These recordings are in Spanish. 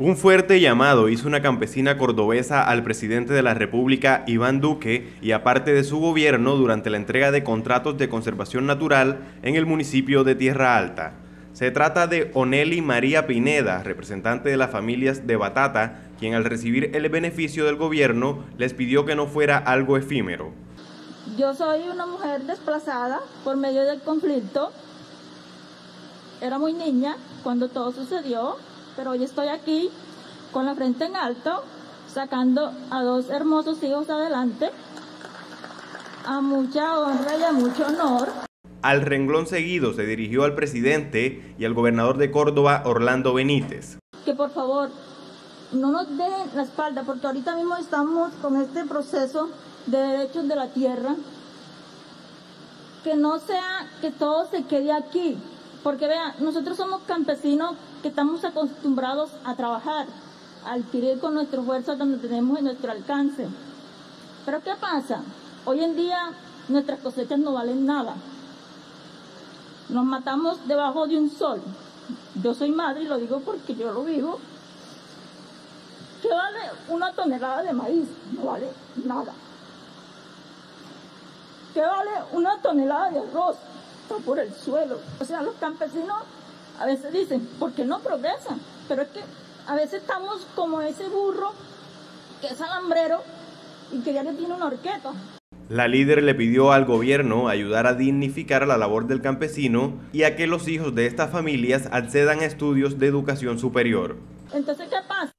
Un fuerte llamado hizo una campesina cordobesa al presidente de la República, Iván Duque, y a parte de su gobierno durante la entrega de contratos de conservación natural en el municipio de Tierra Alta. Se trata de Oneli María Pineda, representante de las familias de Batata, quien al recibir el beneficio del gobierno les pidió que no fuera algo efímero. Yo soy una mujer desplazada por medio del conflicto. Era muy niña cuando todo sucedió pero hoy estoy aquí con la frente en alto, sacando a dos hermosos hijos adelante, a mucha honra y a mucho honor. Al renglón seguido se dirigió al presidente y al gobernador de Córdoba, Orlando Benítez. Que por favor no nos dejen la espalda, porque ahorita mismo estamos con este proceso de derechos de la tierra. Que no sea que todo se quede aquí, porque vean, nosotros somos campesinos que estamos acostumbrados a trabajar, a adquirir con nuestro esfuerzo donde tenemos en nuestro alcance. Pero ¿qué pasa? Hoy en día nuestras cosechas no valen nada. Nos matamos debajo de un sol. Yo soy madre y lo digo porque yo lo vivo. ¿Qué vale una tonelada de maíz? No vale nada. ¿Qué vale una tonelada de arroz? Está por el suelo. O sea, los campesinos a veces dicen, ¿por qué no progresan? Pero es que a veces estamos como ese burro que es alambrero y que ya le tiene una horqueta. La líder le pidió al gobierno ayudar a dignificar la labor del campesino y a que los hijos de estas familias accedan a estudios de educación superior. Entonces, ¿qué pasa?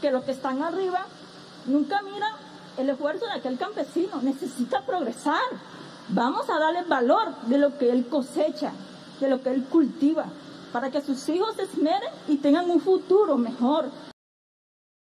Que los que están arriba nunca miran el esfuerzo de aquel campesino. Necesita progresar. Vamos a darle valor de lo que él cosecha, de lo que él cultiva para que sus hijos se esmeren y tengan un futuro mejor.